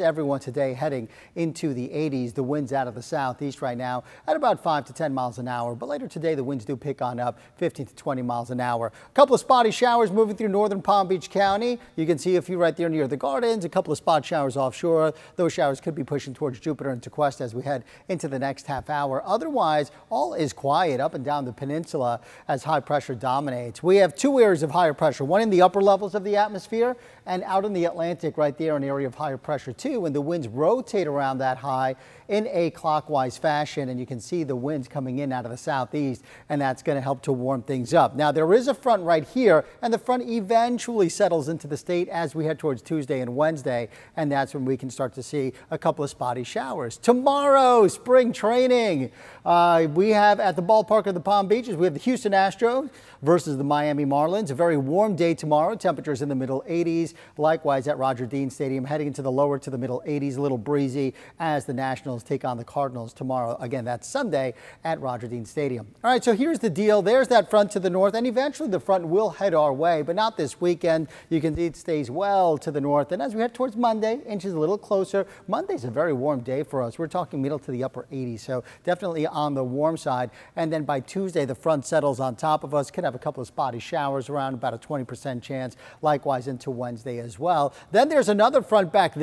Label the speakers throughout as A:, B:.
A: Everyone today heading into the 80s. The winds out of the southeast right now at about 5 to 10 miles an hour. But later today, the winds do pick on up 15 to 20 miles an hour. A couple of spotty showers moving through northern Palm Beach County. You can see a few right there near the gardens. A couple of spot showers offshore. Those showers could be pushing towards Jupiter and Tequesta as we head into the next half hour. Otherwise, all is quiet up and down the peninsula as high pressure dominates. We have two areas of higher pressure, one in the upper levels of the atmosphere and out in the Atlantic right there, an area of higher pressure too. And the winds rotate around that high in a clockwise fashion. And you can see the winds coming in out of the southeast, and that's going to help to warm things up. Now, there is a front right here, and the front eventually settles into the state as we head towards Tuesday and Wednesday. And that's when we can start to see a couple of spotty showers. Tomorrow, spring training. Uh, we have at the ballpark of the Palm Beaches, we have the Houston Astros versus the Miami Marlins. A very warm day tomorrow. Temperatures in the middle 80s. Likewise at Roger Dean Stadium, heading into the lower to middle 80s, a little breezy as the Nationals take on the Cardinals tomorrow. Again, that's Sunday at Roger Dean Stadium. All right, so here's the deal. There's that front to the north, and eventually the front will head our way, but not this weekend. You can see it stays well to the north. And as we head towards Monday, inches a little closer. Monday's a very warm day for us. We're talking middle to the upper 80s, so definitely on the warm side. And then by Tuesday, the front settles on top of us. Could have a couple of spotty showers around, about a 20% chance. Likewise into Wednesday. As well. Then there's another front back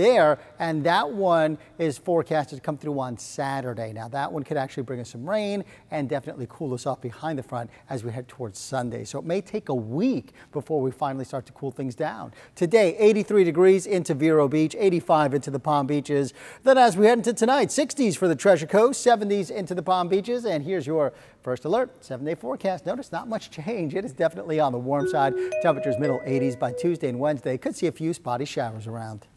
A: and that one is forecasted to come through on Saturday. Now, that one could actually bring us some rain and definitely cool us off behind the front as we head towards Sunday. So it may take a week before we finally start to cool things down. Today, 83 degrees into Vero Beach, 85 into the Palm Beaches. Then as we head into tonight, 60s for the Treasure Coast, 70s into the Palm Beaches. And here's your first alert, seven day forecast. Notice not much change. It is definitely on the warm side. Temperatures middle 80s by Tuesday and Wednesday. Could see a few spotty showers around.